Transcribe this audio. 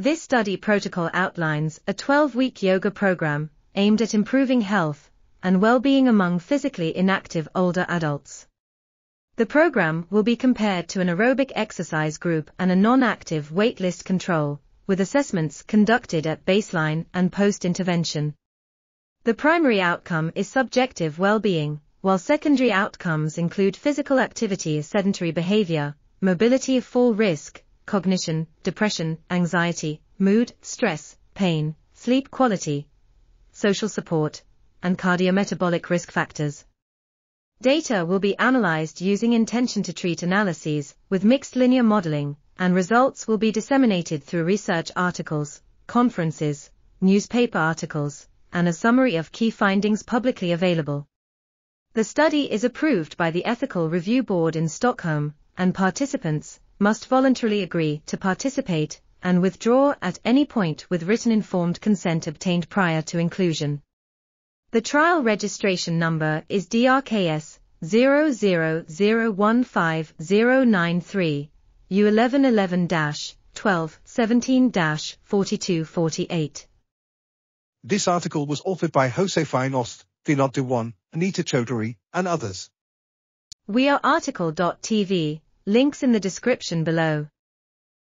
This study protocol outlines a 12-week yoga program aimed at improving health and well-being among physically inactive older adults. The program will be compared to an aerobic exercise group and a non-active waitlist control, with assessments conducted at baseline and post-intervention. The primary outcome is subjective well-being, while secondary outcomes include physical activity, sedentary behavior, mobility of fall risk, cognition, depression, anxiety, mood, stress, pain, sleep quality, social support, and cardiometabolic risk factors. Data will be analyzed using intention to treat analyses with mixed linear modeling, and results will be disseminated through research articles, conferences, newspaper articles, and a summary of key findings publicly available. The study is approved by the Ethical Review Board in Stockholm, and participants must voluntarily agree to participate and withdraw at any point with written informed consent obtained prior to inclusion. The trial registration number is DRKS 00015093 U1111-1217-4248. This article was authored by Josefine Östh, Vinod Diwan, Anita Choudhary, and others. We are RTCL.TV, links in the description below.